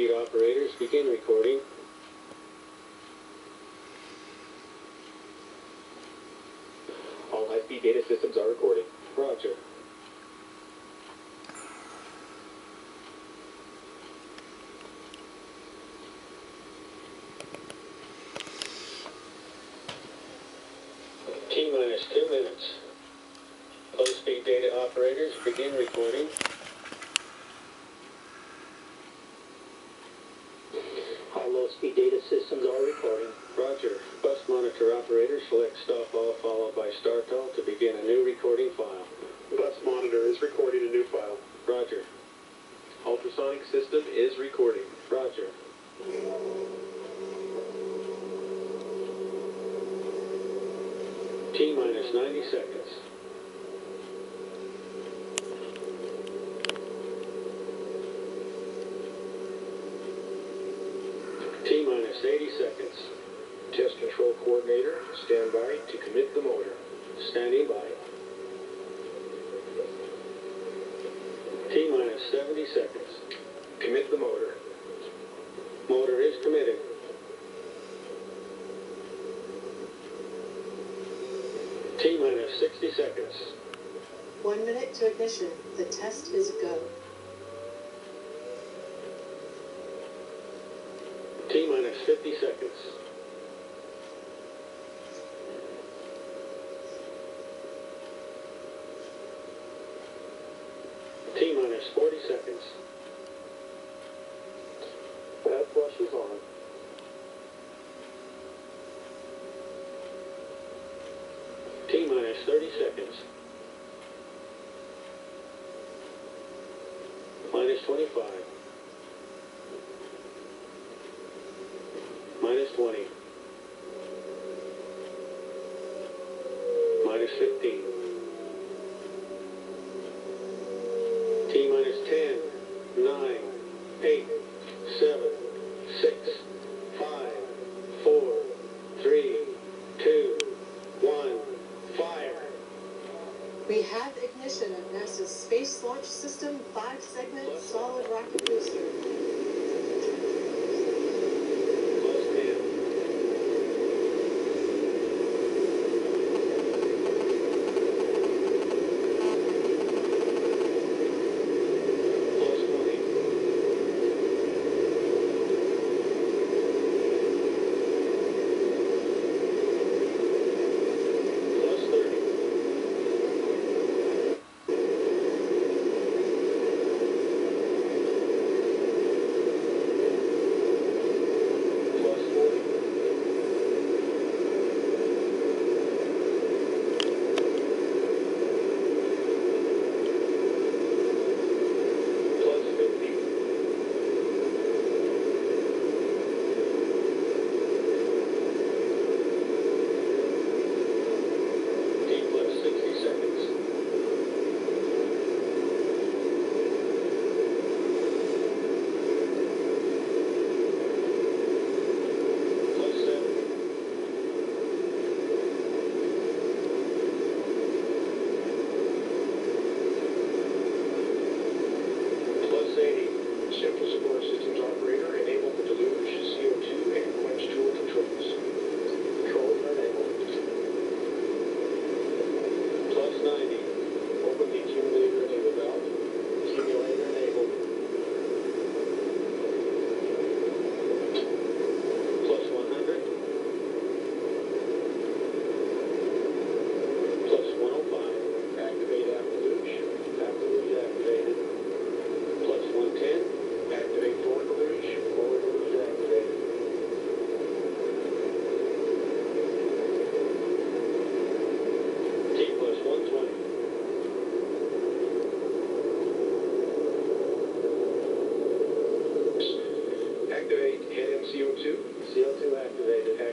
Speed operators begin recording. All high-speed data systems are recording. Roger. T minus two minutes. Low speed data operators begin recording. Low-speed data systems are recording. Roger. Bus monitor operator select stop all followed by start all to begin a new recording file. Bus monitor is recording a new file. Roger. Ultrasonic system is recording. Roger. T minus 90 seconds. T minus 80 seconds. Test control coordinator, stand by to commit the motor. Standing by. T minus 70 seconds. Commit the motor. Motor is committed. T minus 60 seconds. One minute to ignition. The test is go. T minus 50 seconds. T minus 40 seconds. Pad flush is on. T minus 30 seconds. Minus 25. NASA's Space Launch System 5-segment solid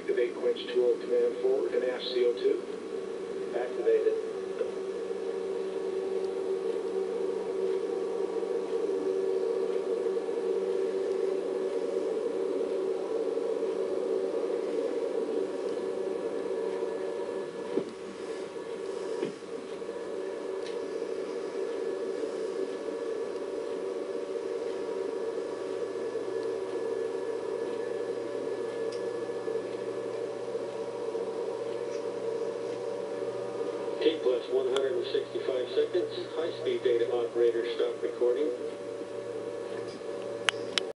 Activate quench tool command forward and aft CO2. Activated. Plus 165 seconds. High-speed data operator stop recording.